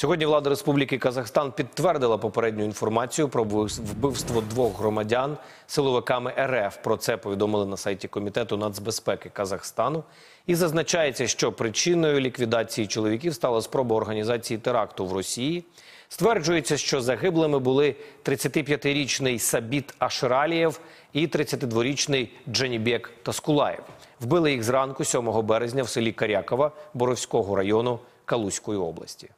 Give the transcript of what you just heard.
Сьогодні влада Республіки Казахстан підтвердила попередню інформацію про вбивство двох громадян силовиками РФ. Про це повідомили на сайті комітету нацбезпеки Казахстану. І зазначається, що причиною ліквідації чоловіків стала спроба організації теракту в Росії. Стверджується, що загиблими були 35-річний Сабіт Ашралієв і 32-річний Дженібек Таскулаєв. Вбили їх зранку 7 березня в селі Карякова Боровського району Калузької області.